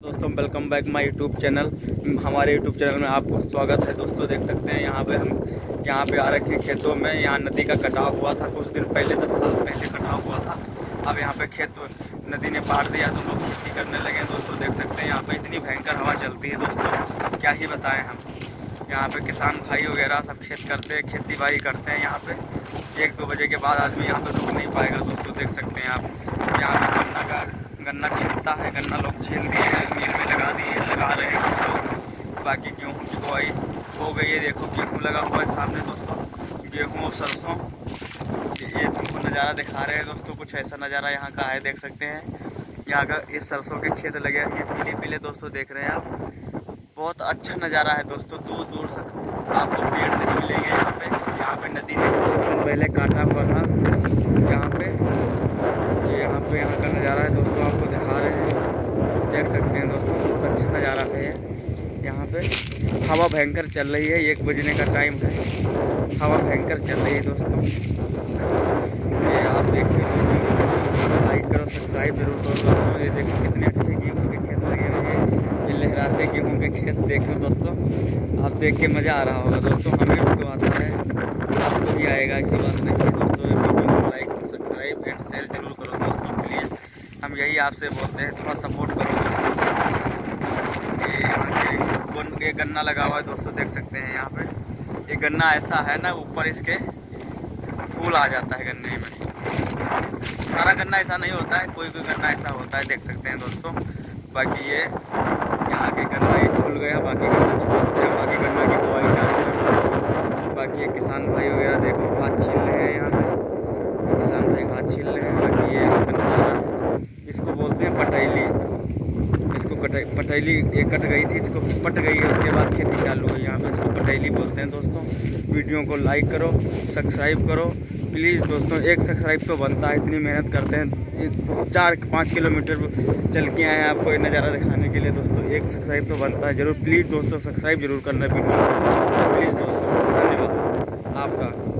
दोस्तों welcome back my YouTube channel हमारे YouTube channel में आपको स्वागत है। दोस्तों, देख सकते हैं, यहाँ पे हम, यहाँ पे आ रखे खेतों में। यहाँ नदी का कटाव हुआ था, कुछ दिन पहले दस साल पहले कटाव हुआ था। अब यहाँ पे खेत, नदी ने पार दिया तो लोग खेती करने लगे। दोस्तों, देख सकते हैं, यहाँ पे इतनी भयंकर हवा चलती है, दोस्तों। क्या ही बताएँ हम। यहाँ पे किसान भाई वगैरह सब खेत करते हैं, खेती बाड़ी करते हैं यहाँ पे। एक दो बजे के बाद आदमी यहाँ पे रुक नहीं पाएगा, दोस्तों, देख सकते हैं आप। यहाँ पे गन्ना का गन्ना छिलता है, गन्ना लोग छील दिए हैं, मिल में लगा दिए, लगा रहे हैं कुछ लोग। बाकी गेहूँ की बुआई हो गई है, देखो गेहूँ लगा हुआ है सामने दोस्तों। गेहूँ और सरसों, ये तुमको नज़ारा दिखा रहे हैं दोस्तों, कुछ ऐसा नज़ारा यहाँ का है, देख सकते हैं। यहाँ का ये सरसों के खेत लगे ये पीले पीले दोस्तों, देख रहे हैं आप। बहुत अच्छा नज़ारा है दोस्तों, दूर दूर तक आपको पेड़ नहीं मिलेंगे यहाँ पे। यहाँ पे नदी ने पहले काटा हुआ था, यहाँ पे ये यहाँ का नज़ारा है। दोस्तों, आपको दिखा रहे हैं। देख सकते हैं दोस्तों, बहुत अच्छा नज़ारा है यहाँ पे हवा भयंकर चल रही है, एक बजने का टाइम है। हवा भयंकर चल रही है दोस्तों। ये आप देखिए लाइक करो सब्सक्राइब ज़रूर करो दोस्तों। ये देखो कितने अच्छे गेहूँ के खेत लगे हुए हैं। ये लहराते गेहूँ के खेत देखो दोस्तों। आप देख के मज़ा आ रहा होगा दोस्तों, हमें भी तो आता है आपको भी आएगा इसी बात में कि दोस्तों ये वीडियो को लाइक सब्सक्राइब एंड शेयर ज़रूर करो दोस्तों प्लीज़ हम यही आपसे बोलते हैं, थोड़ा सपोर्ट करो। ये यहाँ के ये गन्ना लगा हुआ है, दोस्तों देख सकते हैं यहाँ पे। ये गन्ना ऐसा है ना, ऊपर इसके फूल आ जाता है गन्ने में। सारा गन्ना ऐसा नहीं होता है, कोई कोई गन्ना ऐसा होता है, देख सकते हैं दोस्तों। बाकी ये यहाँ के गन्ना ये छुल गया बाकी गन्ना छोड़ते हैं बाकी गन्ना की दवाई चालू है। बाकी ये किसान भाई वगैरह देखो घास छील रहे हैं यहाँ पे। किसान भाई घास छील रहे हैं, बाकी ये गन्ना इसको बोलते हैं पटैली पटैली ये कट गई थी, इसको पट गई है, उसके बाद खेती चालू हुई यहाँ पे इसको पटैली बोलते हैं दोस्तों। वीडियो को लाइक करो सब्सक्राइब करो। प्लीज़ दोस्तों, एक सब्सक्राइब तो बनता है, इतनी मेहनत करते हैं। चार, पाँच किलोमीटर चल के आए हैं आपको ये नज़ारा दिखाने के लिए दोस्तों। एक सब्सक्राइब तो बनता है, ज़रूर। प्लीज़ दोस्तों सब्सक्राइब ज़रूर करना वीडियो प्लीज़ दोस्तों, धन्यवाद। आपका।